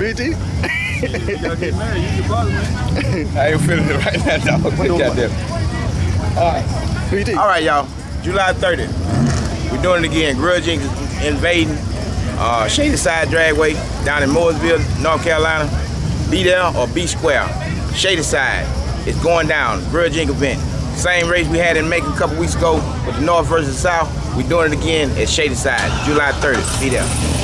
BT. I ain't feeling it right now, dog. Goddamn. BT. All right, y'all. July 30th. We're doing it again. Grudge Inc. invading uh, Shadyside Dragway down in Mooresville, North Carolina. Be there or be square. Shadyside is going down. Grudge Inc. event. Same race we had in Macon a couple weeks ago with the North versus South. We're doing it again at Shadyside, July 30th. Be there.